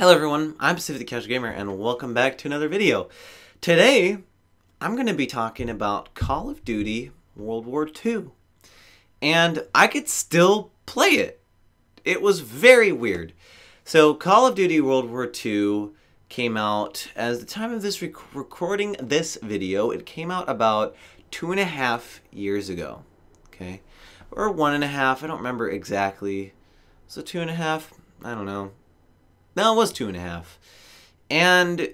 Hello everyone, I'm Pacific the Casual Gamer and welcome back to another video. Today, I'm going to be talking about Call of Duty World War II. And I could still play it. It was very weird. So Call of Duty World War II came out, as the time of this rec recording this video, it came out about two and a half years ago. Okay? Or one and a half, I don't remember exactly. So two and a half? I don't know no, it was two and a half. And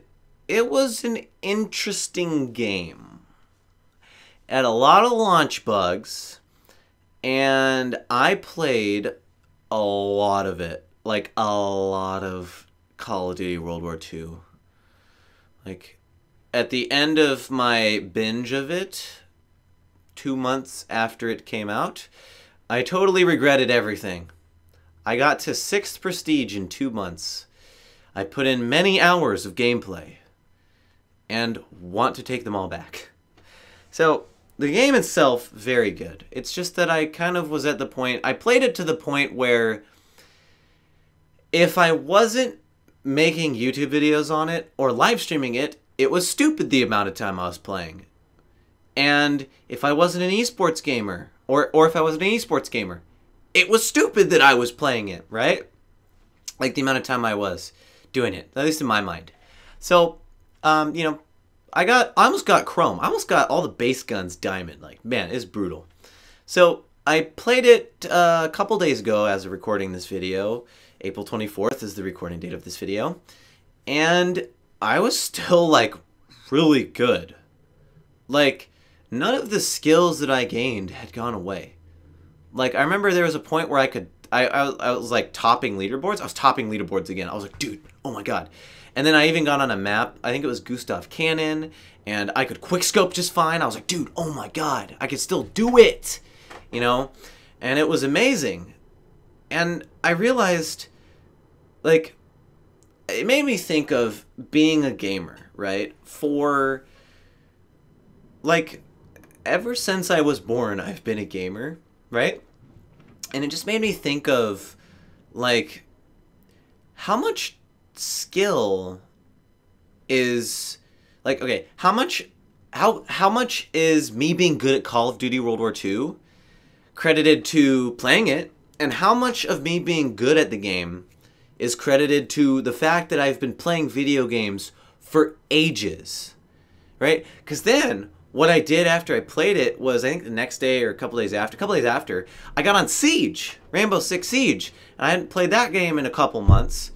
it was an interesting game. Had a lot of launch bugs, and I played a lot of it. Like, a lot of Call of Duty World War II. Like, at the end of my binge of it, two months after it came out, I totally regretted everything. I got to 6th Prestige in two months. I put in many hours of gameplay and want to take them all back. So, the game itself, very good. It's just that I kind of was at the point, I played it to the point where if I wasn't making YouTube videos on it or live streaming it, it was stupid the amount of time I was playing. And if I wasn't an esports gamer, or, or if I wasn't an esports gamer, it was stupid that I was playing it, right? Like the amount of time I was doing it, at least in my mind. So, um, you know, I got, I almost got Chrome. I almost got all the base guns diamond. Like, man, it's brutal. So, I played it uh, a couple days ago as of recording this video. April 24th is the recording date of this video. And I was still, like, really good. Like, none of the skills that I gained had gone away. Like, I remember there was a point where I could I, I, I was like topping leaderboards. I was topping leaderboards again. I was like, dude, oh my god. And then I even got on a map. I think it was Gustav Cannon, and I could quickscope just fine. I was like, dude, oh my god, I could still do it, you know. And it was amazing. And I realized, like, it made me think of being a gamer, right? For like, ever since I was born, I've been a gamer, right? And it just made me think of like how much skill is like okay how much how how much is me being good at Call of Duty World War II credited to playing it? And how much of me being good at the game is credited to the fact that I've been playing video games for ages right? Cuz then what I did after I played it was I think the next day or a couple days after, a couple days after, I got on Siege, Rainbow Six Siege, and I hadn't played that game in a couple months,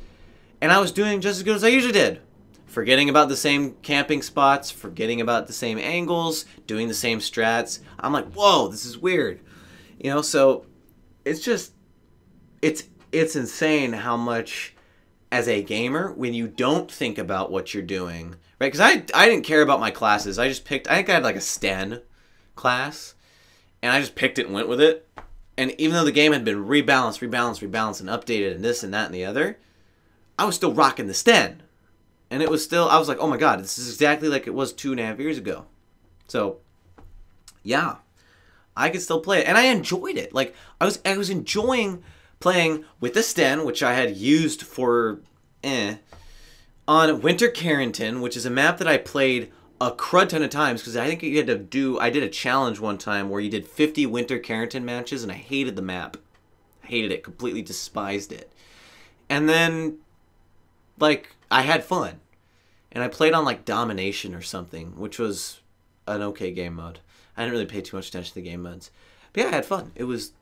and I was doing just as good as I usually did. Forgetting about the same camping spots, forgetting about the same angles, doing the same strats. I'm like, whoa, this is weird. You know, so it's just it's it's insane how much as a gamer when you don't think about what you're doing right? Because I I didn't care about my classes. I just picked. I think I had like a Sten class, and I just picked it and went with it. And even though the game had been rebalanced, rebalanced, rebalanced, and updated, and this and that and the other, I was still rocking the Sten, and it was still. I was like, oh my god, this is exactly like it was two and a half years ago. So, yeah, I could still play it, and I enjoyed it. Like I was, I was enjoying playing with the Sten, which I had used for, eh, on Winter Carentan, which is a map that I played a crud ton of times because I think you had to do. I did a challenge one time where you did 50 Winter Carentan matches, and I hated the map. Hated it, completely despised it. And then, like, I had fun. And I played on, like, Domination or something, which was an okay game mode. I didn't really pay too much attention to the game modes. But yeah, I had fun. It was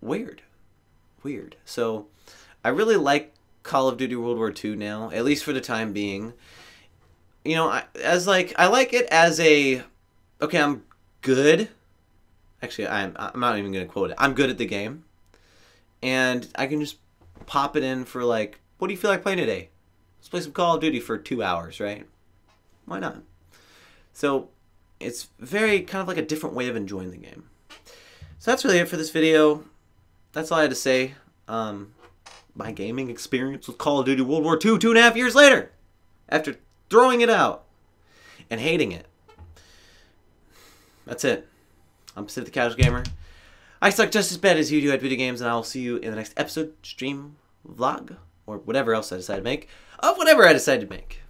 weird. Weird. So, I really like Call of Duty World War II now, at least for the time being. You know, I, as like I like it as a okay, I'm good. Actually, I'm I'm not even gonna quote it. I'm good at the game, and I can just pop it in for like, what do you feel like playing today? Let's play some Call of Duty for two hours, right? Why not? So it's very kind of like a different way of enjoying the game. So that's really it for this video. That's all I had to say. Um, my gaming experience with Call of Duty World War II two and a half years later, after throwing it out and hating it. That's it. I'm Pacific the Casual Gamer. I suck just as bad as you do at video games, and I will see you in the next episode, stream, vlog, or whatever else I decide to make of whatever I decide to make.